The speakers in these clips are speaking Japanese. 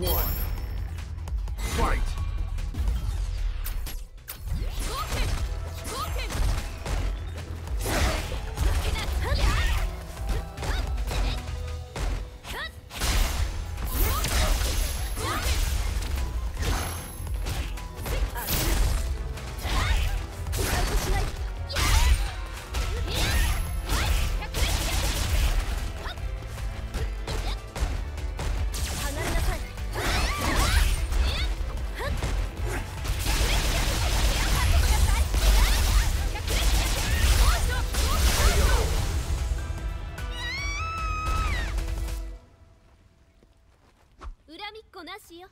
one. 恨みっこなしよ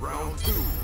Round two.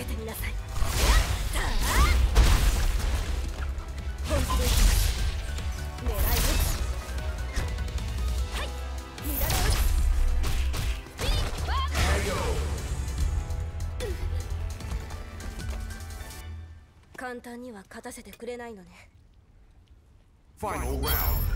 けてみなさい。さあ本気でいきます狙い撃ち。はい。乱れ撃ちスピリッツバー簡単には勝たせてくれないのね。Final round.